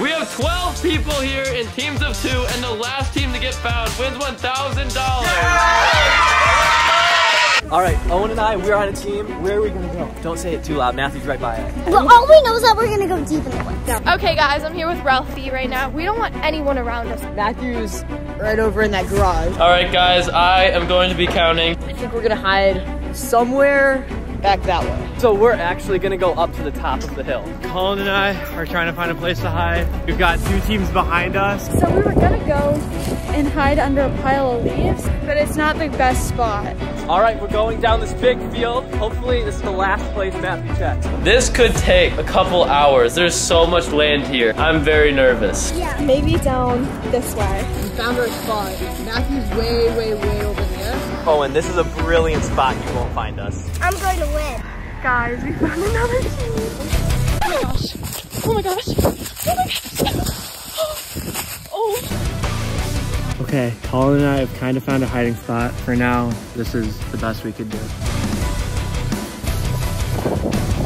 We have 12 people here in teams of two, and the last team to get found wins $1,000. All right, Owen and I, we're on a team. Where are we gonna go? Don't say it too loud. Matthew's right by it. Well, all we know is that we're gonna go deep in the woods. Okay, guys, I'm here with Ralphie right now. We don't want anyone around us. Matthew's right over in that garage. All right, guys, I am going to be counting. I think we're gonna hide somewhere back that way. So we're actually gonna go up to the top of the hill. Colin and I are trying to find a place to hide. We've got two teams behind us. So we were gonna go and hide under a pile of leaves, but it's not the best spot. All right, we're going down this big field. Hopefully this is the last place Matthew checks. This could take a couple hours. There's so much land here. I'm very nervous. Yeah. Maybe down this way. We found our spot. Matthew's way, way, way over there. Owen, this is a brilliant spot. You won't find us. I'm going to win. Guys, we found another team. Oh my gosh. Oh my gosh. Oh my gosh. Oh. Okay, Colin and I have kind of found a hiding spot. For now, this is the best we could do.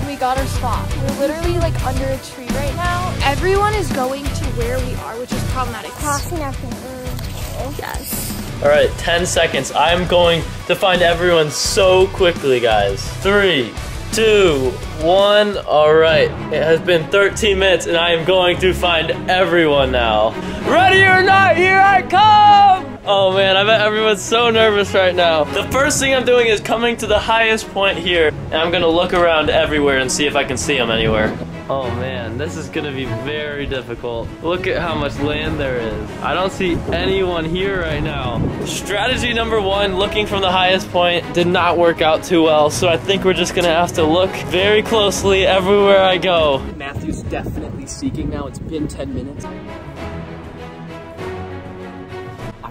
We got our spot. We're literally like under a tree right now. Everyone is going to where we are, which is problematic. Crossing our fingers. Yes. All right, 10 seconds. I'm going to find everyone so quickly, guys. Three, two, one. All right, it has been 13 minutes and I am going to find everyone now. Ready or not, here I come! Oh man, I bet everyone's so nervous right now. The first thing I'm doing is coming to the highest point here and I'm gonna look around everywhere and see if I can see them anywhere. Oh man, this is gonna be very difficult. Look at how much land there is. I don't see anyone here right now. Strategy number one, looking from the highest point, did not work out too well, so I think we're just gonna have to look very closely everywhere I go. Matthew's definitely seeking now. It's been 10 minutes.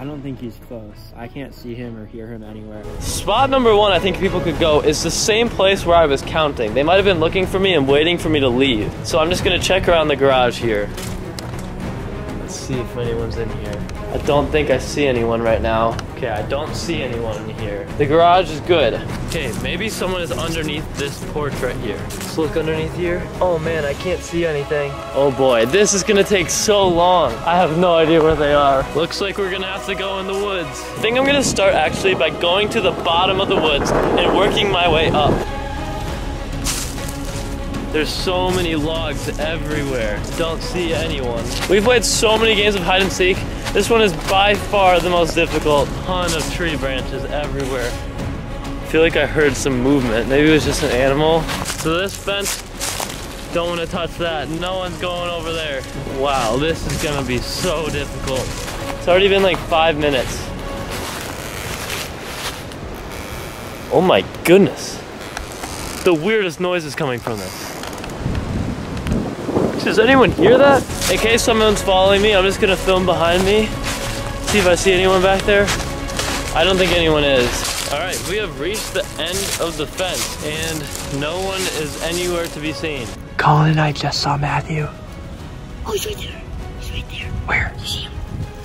I don't think he's close. I can't see him or hear him anywhere. Spot number one I think people could go is the same place where I was counting. They might have been looking for me and waiting for me to leave. So I'm just gonna check around the garage here. Let's see if anyone's in here. I don't think I see anyone right now. Okay, I don't see anyone in here. The garage is good. Okay, maybe someone is underneath this porch right here. Let's look underneath here. Oh man, I can't see anything. Oh boy, this is gonna take so long. I have no idea where they are. Looks like we're gonna have to go in the woods. I think I'm gonna start actually by going to the bottom of the woods and working my way up. There's so many logs everywhere. Don't see anyone. We've played so many games of hide and seek. This one is by far the most difficult. Ton of tree branches everywhere. I feel like I heard some movement. Maybe it was just an animal. So this fence, don't want to touch that. No one's going over there. Wow, this is gonna be so difficult. It's already been like five minutes. Oh my goodness. The weirdest noise is coming from this. Does anyone hear that? In case someone's following me, I'm just gonna film behind me. See if I see anyone back there. I don't think anyone is. All right, we have reached the end of the fence and no one is anywhere to be seen. Colin and I just saw Matthew. Oh, he's right there. He's right there. Where? You see him?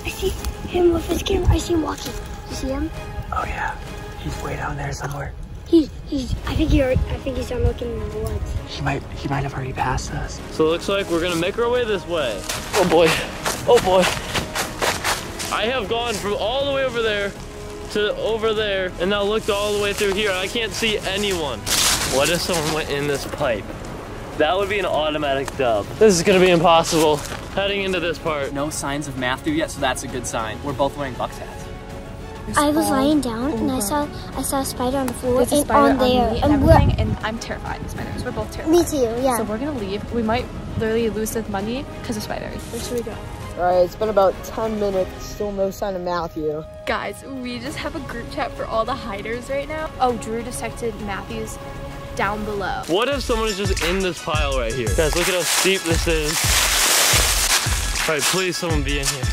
I see him with his camera. I see him walking. You see him? Oh yeah, he's way down there somewhere. He's, he's, I think he, already- I think he's done looking in the woods. He might, he might have already passed us. So it looks like we're gonna make our way this way. Oh boy, oh boy. I have gone from all the way over there to over there and now looked all the way through here. I can't see anyone. What if someone went in this pipe? That would be an automatic dub. This is gonna be impossible. Heading into this part. No signs of Matthew yet, so that's a good sign. We're both wearing Bucks hats. I was lying down and I saw, I saw a spider on the floor There's a and spider on on there. me and and everything, and I'm terrified of spiders. We're both terrified. me too, yeah. So we're gonna leave. We might literally lose the money because of spiders. Where should we go? All right, it's been about 10 minutes. Still no sign of Matthew. Guys, we just have a group chat for all the hiders right now. Oh, Drew detected Matthews down below. What if someone is just in this pile right here? Guys, look at how steep this is. All right, please someone be in here.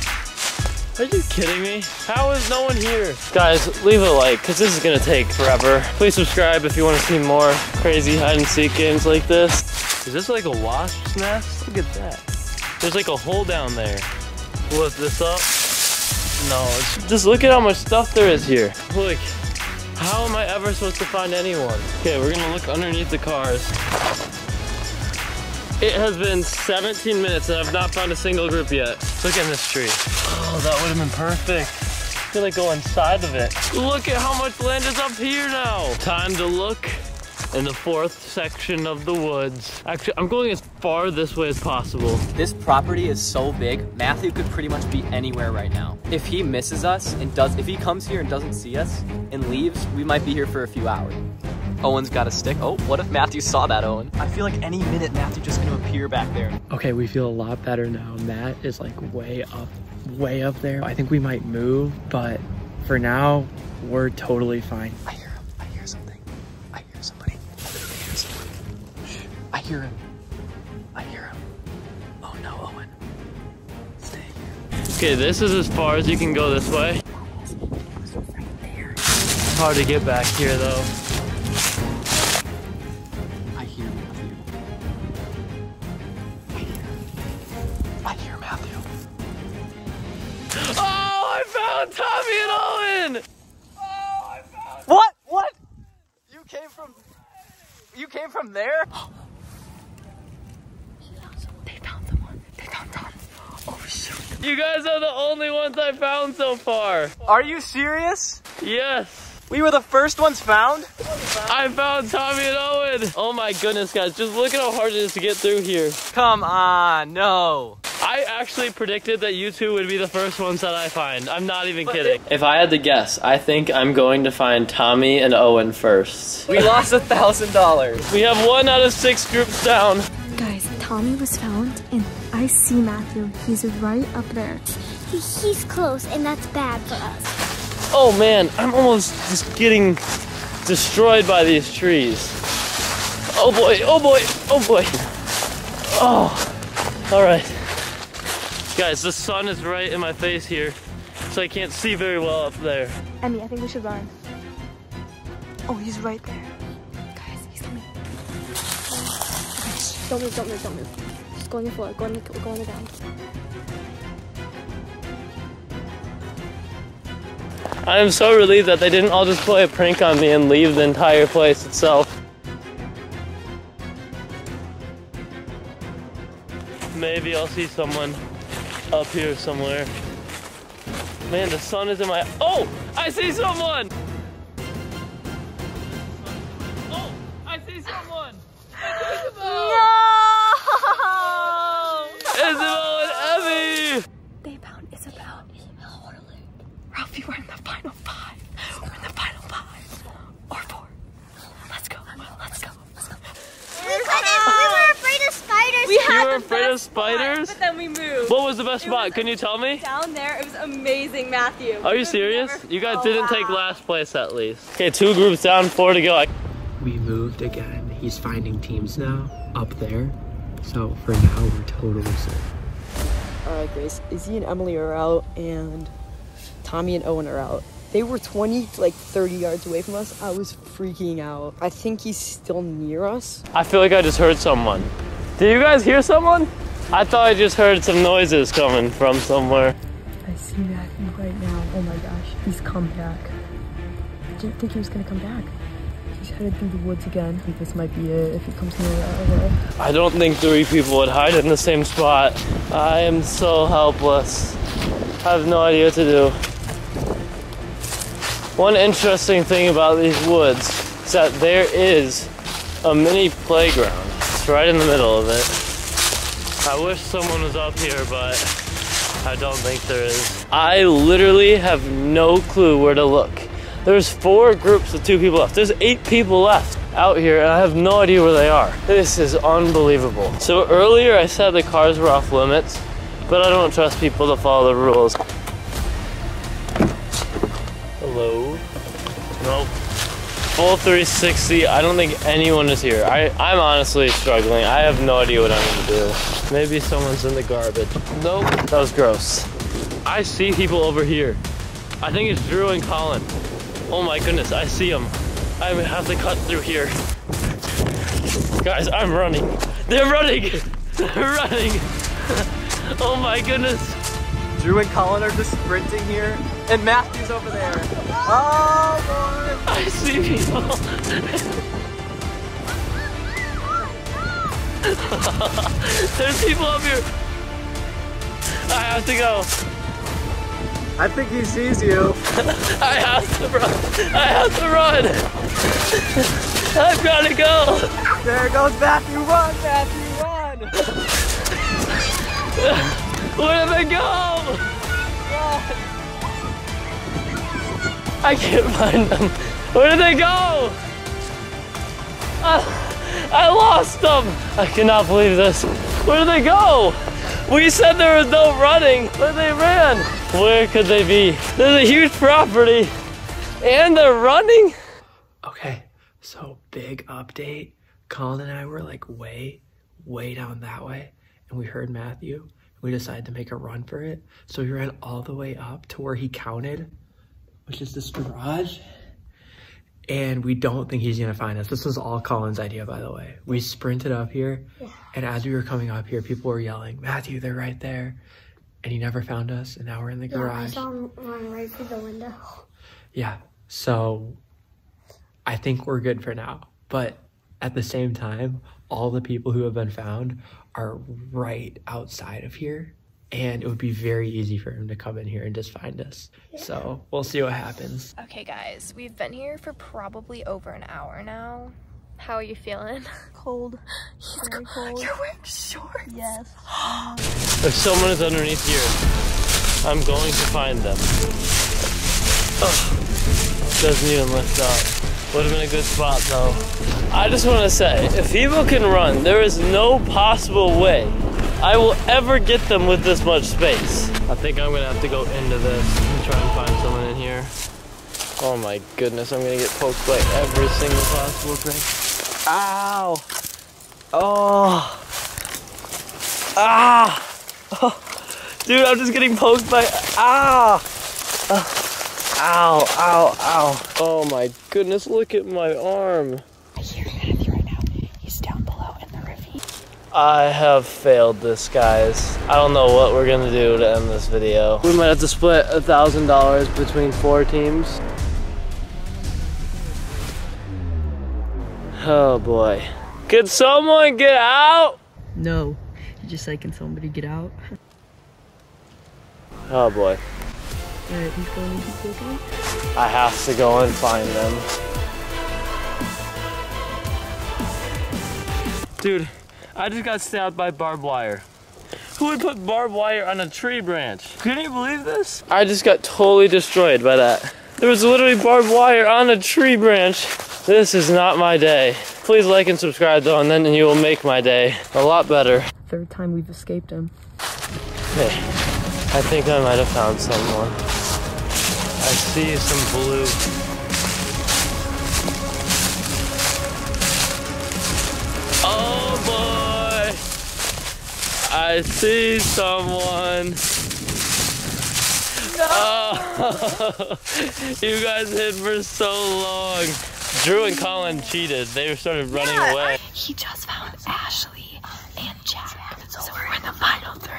Are you kidding me? How is no one here? Guys, leave a like, because this is gonna take forever. Please subscribe if you want to see more crazy hide and seek games like this. Is this like a wasp's nest? Look at that. There's like a hole down there. Lift this up. No, just look at how much stuff there is here. Look, how am I ever supposed to find anyone? Okay, we're gonna look underneath the cars. It has been 17 minutes and I've not found a single group yet. Look at this tree. Oh, that would have been perfect. I'm gonna go inside of it. Look at how much land is up here now. Time to look in the fourth section of the woods. Actually, I'm going as far this way as possible. This property is so big, Matthew could pretty much be anywhere right now. If he misses us and does, if he comes here and doesn't see us and leaves, we might be here for a few hours. Owen's got a stick. Oh, what if Matthew saw that, Owen? I feel like any minute Matthew's just gonna appear back there. Okay, we feel a lot better now. Matt is like way up, way up there. I think we might move, but for now, we're totally fine. I hear him. I hear something. I hear somebody. I literally hear someone. Shh. I hear him. I hear him. Oh no, Owen. Stay here. Okay, this is as far as you can go this way. It's hard to get back here though. Oh, I found Tommy and Owen! What? What? You came from. You came from there? They found someone. They found Tom. Oh shoot. You guys are the only ones I found so far. Are you serious? Yes. We were the first ones found? I found Tommy and Owen. Oh my goodness, guys. Just look at how hard it is to get through here. Come on, no. I actually predicted that you two would be the first ones that I find. I'm not even kidding. If I had to guess, I think I'm going to find Tommy and Owen first. We lost a thousand dollars. We have one out of six groups down. Guys, Tommy was found, and I see Matthew. He's right up there. He, he's close, and that's bad for us. Oh man, I'm almost just getting destroyed by these trees. Oh boy, oh boy, oh boy. Oh, all right. Guys, the sun is right in my face here, so I can't see very well up there. Emmy, I think we should run. Oh, he's right there. Guys, he's coming. Okay, don't move, don't move, don't move. Just go on the floor, go on the, go on the ground. I am so relieved that they didn't all just play a prank on me and leave the entire place itself. Maybe I'll see someone up here somewhere. Man, the sun is in my. Oh! I see someone! Had were of best spot, spiders? but then we moved. What was the best It spot? Can you tell me? Down there, it was amazing, Matthew. Are you serious? never- You guys Oh, didn't take last place at least. Okay, two groups down, four to go. I- We moved again. He's finding teams now up there. So for now, we're totally safe. All right, Grace. Izzy and Emily are out, and Tommy and Owen are out. They were 20, like 30 yards away from us. I was freaking out. I think he's still near us. I feel like I just heard someone. Did you guys hear someone? I thought I just heard some noises coming from somewhere. I see Matthew right now. Oh my gosh, he's come back. I didn't think he was gonna come back. He's headed through the woods again. I think this might be it if he comes near that. I don't think three people would hide in the same spot. I am so helpless. I have no idea what to do. One interesting thing about these woods is that there is a mini playground. It's right in the middle of it. I wish someone was up here, but I don't think there is. I literally have no clue where to look. There's four groups of two people left. There's eight people left out here, and I have no idea where they are. This is unbelievable. So earlier I said the cars were off limits, but I don't trust people to follow the rules. Hello? Nope. Full 360. I don't think anyone is here. I, I'm honestly struggling. I have no idea what I'm gonna do. Maybe someone's in the garbage. Nope. That was gross. I see people over here. I think it's Drew and Colin. Oh my goodness, I see them. I have to cut through here. Guys, I'm running. They're running. They're running. oh my goodness. Drew and Colin are just sprinting here, and Matthew's over there. Oh boy! I see people. There's people up here. I have to go. I think he sees you. I have to run. I have to run. I've got to go. There goes Matthew. Run, Matthew, run. Where did they go? I can't find them. Where did they go? I, I lost them. I cannot believe this. Where did they go? We said there was no running, but they ran. Where could they be? There's a huge property and they're running. Okay, so big update. Colin and I were like way, way down that way, and we heard Matthew. We decided to make a run for it. So we ran all the way up to where he counted, which is this garage. And we don't think he's gonna find us. This was all Colin's idea, by the way. We sprinted up here, and as we were coming up here, people were yelling, Matthew, they're right there. And he never found us, and now we're in the Yeah, I garage. saw him run right through the window. Yeah. So I think we're good for now. But at the same time, all the people who have been found are right outside of here. And it would be very easy for him to come in here and just find us. So we'll see what happens. Okay, guys, we've been here for probably over an hour now. How are you feeling? Cold. Very cold. You're wearing shorts. Yes. If someone is underneath here, I'm going to find them. Ugh, doesn't even lift up. Would have been a good spot though. I just want to say, if people can run, there is no possible way I will ever get them with this much space. I think I'm gonna have to go into this and try and find someone in here. Oh my goodness, I'm gonna get poked by every single possible thing. Ow! Oh! Ah! Oh. Dude, I'm just getting poked by. Ah! Ah. Ow, ow, ow. Oh my goodness, look at my arm. I hear Matthew right now. He's down below in the ravine. I have failed this, guys. I don't know what we're gonna do to end this video. We might have to split a thousand dollars between four teams. Oh boy. Can someone get out? No. You just say, can somebody get out? Oh boy. Alright, who's going to be quickly? I have to go and find them. Dude, I just got stabbed by barbed wire. Who would put barbed wire on a tree branch? Can you believe this? I just got totally destroyed by that. There was literally barbed wire on a tree branch. This is not my day. Please like and subscribe though, and then you will make my day a lot better. Third time we've escaped him. Hey, I think I might have found someone. I see some blue. I see someone. Oh, you guys hid for so long. Drew and Colin cheated. They started running away. He just found Ashley and Jack. So we're in the final three.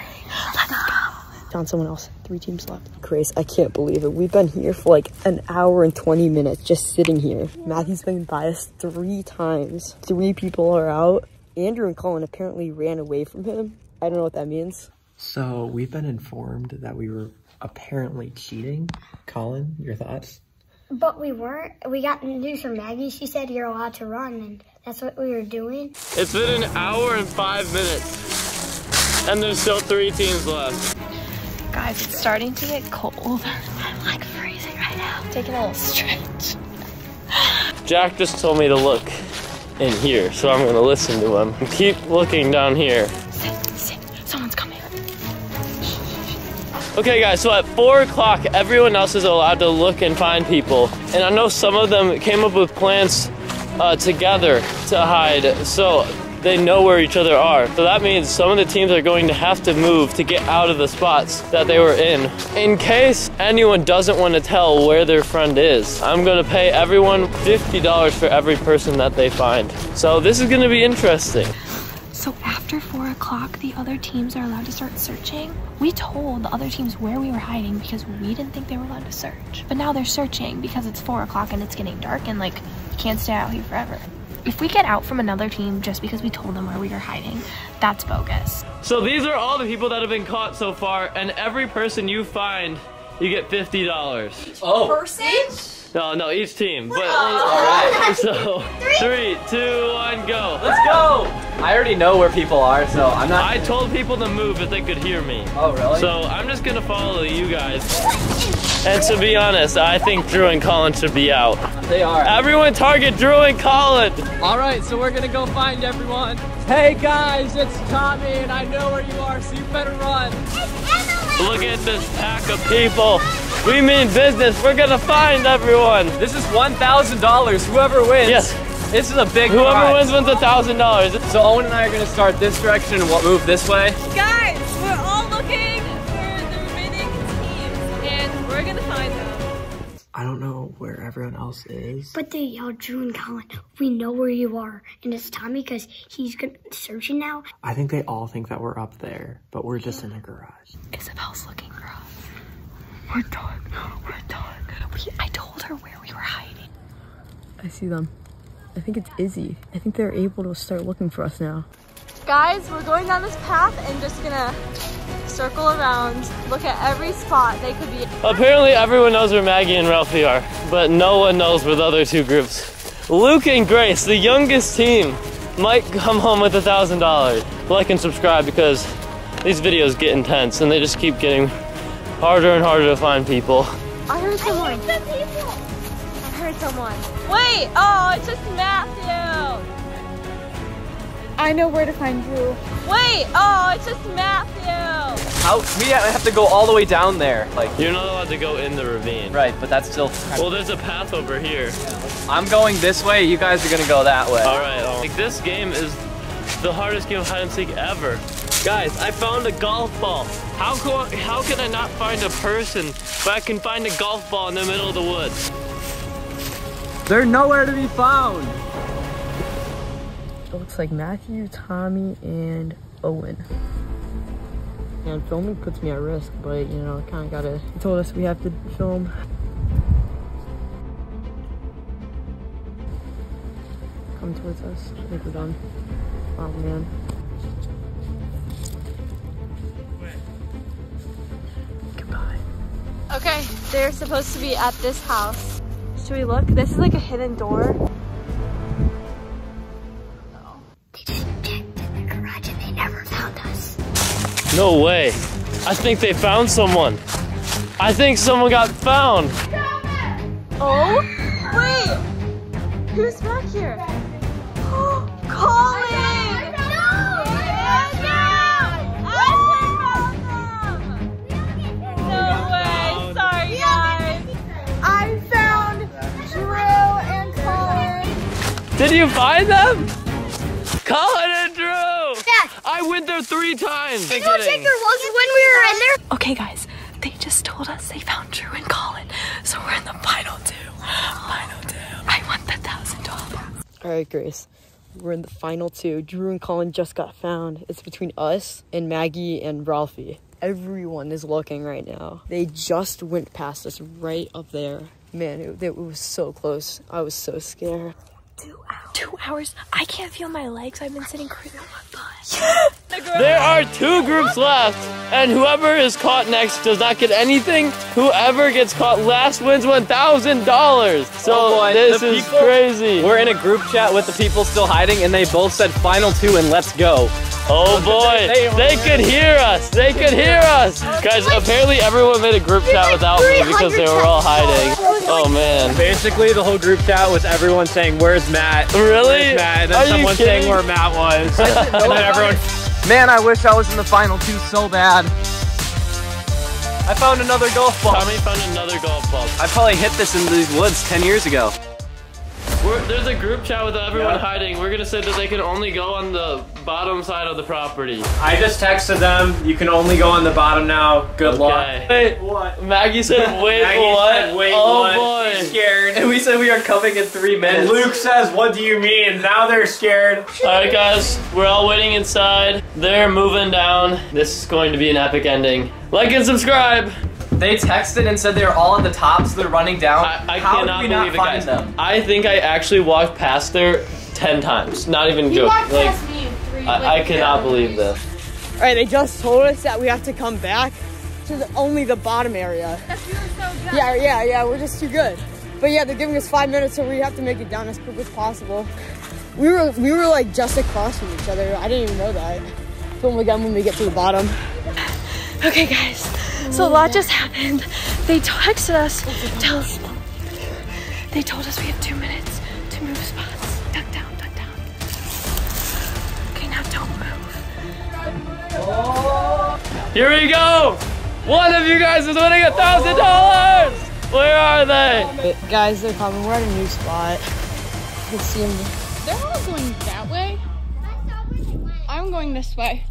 Let's go. Found someone else. Three teams left. Grace, I can't believe it. We've been here for like an hour and 20 minutes just sitting here. Matthew's been by us three times. Three people are out. Andrew and Colin apparently ran away from him. I don't know what that means. So we've been informed that we were apparently cheating. Colin, your thoughts? But we weren't. We got news from Maggie. She said you're allowed to run, and that's what we were doing. It's been an hour and five minutes. And there's still three teams left. Guys, it's starting to get cold. I'm like freezing right now. Taking a little stretch. Jack just told me to look in here, so I'm gonna listen to him. Keep looking down here. Okay guys, so at four o'clock, everyone else is allowed to look and find people. And I know some of them came up with plans uh, together to hide, so they know where each other are. So that means some of the teams are going to have to move to get out of the spots that they were in. In case anyone doesn't want to tell where their friend is, I'm gonna pay everyone $50 for every person that they find. So this is gonna be interesting. So after four o'clock, the other teams are allowed to start searching. We told the other teams where we were hiding because we didn't think they were allowed to search. But now they're searching because it's four o'clock and it's getting dark and like you can't stay out here forever. if we get out from another team just because we told them where we were hiding, that's bogus. So these are all the people that have been caught so far, and every person you find, you get fifty dollars. Oh. No, no, each team. But all right. So three, two, one, go. Let's go! I already know where people are, so I'm not. I told people to move if they could hear me. oh, really? So I'm just gonna follow you guys. And to be honest, I think Drew and Colin should be out. they are. Everyone target Drew and Colin. All right, so we're gonna go find everyone. Hey guys, it's Tommy, and I know where you are, so you better run. Look at this pack of people. We mean business. We're gonna find everyone. This is one thousand dollars. Whoever wins. Yes. This is a big Whoever prize. wins wins a thousand dollars. So Owen and I are gonna start this direction and we'll move this way. Guys, I don't know where everyone else is. But they yelled, Drew and Colin, we know where you are. And it's Tommy because he's gonna searching now. I think they all think that we're up there, but we're just in a garage. Isabel's looking for us. We're done. We're done. We, I told her where we were hiding. I see them. I think it's Izzy. I think they're able to start looking for us now. Guys, we're going down this path and just gonna circle around, look at every spot they could be. Apparently everyone knows where Maggie and Ralphie are, but no one knows where the other two groups. Luke and Grace, the youngest team, might come home with a thousand dollars. Like and subscribe because these videos get intense and they just keep getting harder and harder to find people. I heard someone. I heard someone. Wait! Oh, it's just Matthew. I know where to find you. Wait! Oh, it's just Matthew. How we have to go all the way down there. Like You're not allowed to go in the ravine. right, but that's still. Well, there's a path over here. I'm going this way. You guys are gonna go that way. All right. um, Like this game is the hardest game of hide and seek ever. Guys, I found a golf ball. How co- how can I not find a person, but I can find a golf ball in the middle of the woods? They're nowhere to be found. It looks like Matthew, Tommy, and Owen. And filming puts me at risk, but you know, kind of gotta. He told us we have to film. Come towards us. I think we're done. Oh man. Goodbye. Okay, they're supposed to be at this house. Should we look? This is like a hidden door. No way. I think they found someone. I think someone got found. Oh? Wait! Who's back here? Oh, Colin! No way! Sorry, guys. I found Drew and Colin. Did you find them? Colin and Drew. Dad. I went there three times. You know, check your was when we were in there. Okay, guys, they just told us they found Drew and Colin, so we're in the final two. Final two. I want the thousand dollars. All right, Grace. We're in the final two. Drew and Colin just got found. It's between us and Maggie and Ralphie. Everyone is looking right now. They just went past us right up there. Man, it, it was so close. I was so scared. Two hours. Two hours. I can't feel my legs. I've been sitting crazy on my butt. There are two groups left, and whoever is caught next does not get anything. Whoever gets caught last wins one thousand dollars. So Oh boy, this the is people- crazy. We're in a group chat with the people still hiding, and they both said final two and let's go. Oh boy, They- they could hear us. They could hear us. Guys, apparently everyone made a group chat without me because they were all hiding. Oh man. Basically, the whole group chat was everyone saying, "Where's Matt?" Really? Where's Matt? And then Are someone saying where Matt was, and then everyone. Man, I wish I was in the final two so bad. I found another golf ball. Tommy found another golf ball. I probably hit this in these woods 10 years ago. We're, there's a group chat with everyone Yeah. hiding. We're gonna say that they can only go on the bottom side of the property. I just texted them. You can only go on the bottom now. Good luck. Wait, What? Maggie said, wait, Maggie what? said, wait, oh what? boy. She's scared. And we said we are coming in three And minutes. Luke says, "What do you mean?" Now they're scared. Alright guys, we're all waiting inside. They're moving down. This is going to be an epic ending. Like and subscribe. They texted and said they're all at the top, so they're running down. I, I How cannot did we believe not it, find guys. them? I think I actually walked past there 10 times. Not even joking. Like, I, I cannot believe this. All right, they just told us that we have to come back to the, only the bottom area. Yeah, yeah, yeah, we're just too good. But yeah, they're giving us five minutes, so we have to make it down as quick as possible. We were we were like just across from each other. I didn't even know that. Film again when we get to the bottom. Okay, guys. So a lot just happened. They texted us. Tell us. They told us we have two minutes to move spots. Duck down, duck down. Okay, now don't move. Here we go! One of you guys is winning a thousand dollars! Where are they? Guys, they're coming. We're at a new spot. You can see them. They're all going that way. I'm going this way.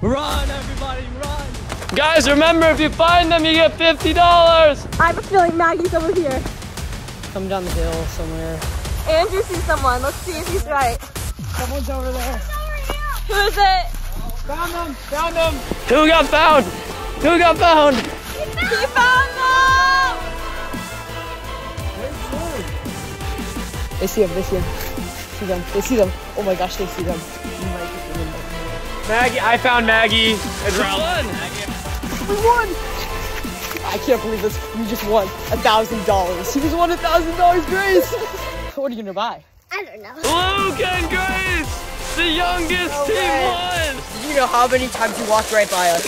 Run, everybody, run! Guys, remember if you find them, you get $50! I have a feeling Maggie's over here. Come down the hill somewhere. Andrew sees someone. Let's see if he's right. Someone's over there. Who is it? Found them! Found them! Who got found? Who got found? He found them! They see them. They see them. See them. They see them. Oh my gosh, they see them. Maggie, I found Maggie and Ralph. We won! I can't believe this. We just won a thousand dollars. We just won a thousand dollars, Grace. what are you gonna buy? I don't know. Luke and Grace! The youngest team won! Did you know how many times you walked right by us?